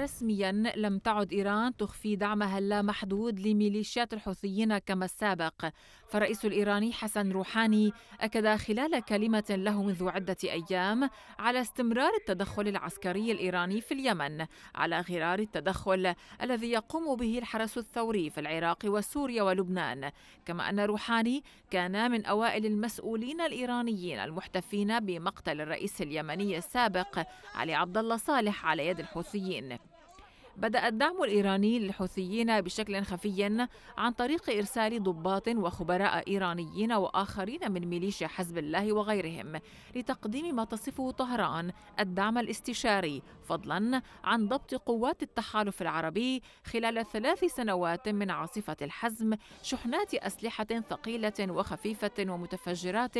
رسميا لم تعد إيران تخفي دعمها اللامحدود لميليشيات الحوثيين كما السابق. فالرئيس الإيراني حسن روحاني أكد خلال كلمة له منذ عدة أيام على استمرار التدخل العسكري الإيراني في اليمن على غرار التدخل الذي يقوم به الحرس الثوري في العراق وسوريا ولبنان. كما أن روحاني كان من أوائل المسؤولين الإيرانيين المحتفين بمقتل الرئيس اليمني السابق علي عبد الله صالح على يد الحوثيين. بدأ الدعم الإيراني للحوثيين بشكل خفي عن طريق إرسال ضباط وخبراء إيرانيين وآخرين من ميليشيا حزب الله وغيرهم لتقديم ما تصفه طهران الدعم الاستشاري فضلا عن ضبط قوات التحالف العربي خلال ثلاث سنوات من عاصفة الحزم شحنات أسلحة ثقيلة وخفيفة ومتفجرات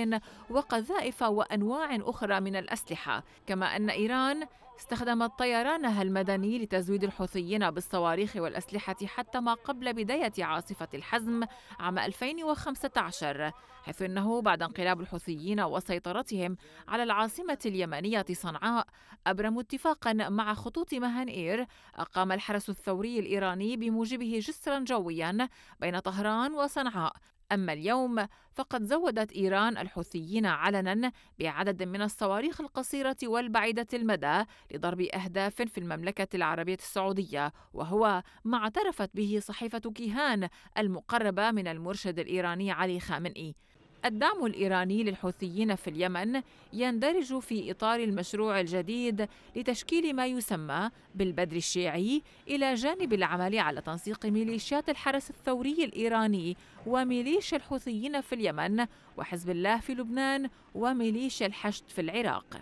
وقذائف وأنواع أخرى من الأسلحة. كما أن إيران استخدمت طيرانها المدني لتزويد الحوثيين بالصواريخ والأسلحة حتى ما قبل بداية عاصفة الحزم عام 2015 حيث أنه بعد انقلاب الحوثيين وسيطرتهم على العاصمة اليمنية صنعاء أبرموا اتفاقا مع خطوط مهن إير أقام الحرس الثوري الإيراني بموجبه جسرا جويا بين طهران وصنعاء. أما اليوم فقد زودت إيران الحوثيين علنا بعدد من الصواريخ القصيرة والبعيدة المدى لضرب أهداف في المملكة العربية السعودية وهو ما اعترفت به صحيفة كيهان المقربة من المرشد الإيراني علي خامنئي. الدعم الإيراني للحوثيين في اليمن يندرج في إطار المشروع الجديد لتشكيل ما يسمى بالبدر الشيعي إلى جانب العمل على تنسيق ميليشيات الحرس الثوري الإيراني وميليشيا الحوثيين في اليمن وحزب الله في لبنان وميليشيا الحشد في العراق.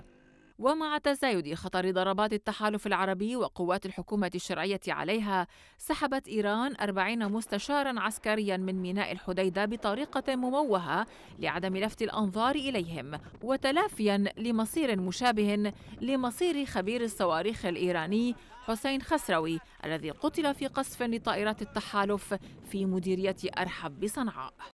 ومع تزايد خطر ضربات التحالف العربي وقوات الحكومة الشرعية عليها سحبت إيران أربعين مستشارا عسكريا من ميناء الحديدة بطريقة مموهة لعدم لفت الأنظار إليهم وتلافيا لمصير مشابه لمصير خبير الصواريخ الإيراني حسين خسروي الذي قتل في قصف لطائرات التحالف في مديرية أرحب بصنعاء.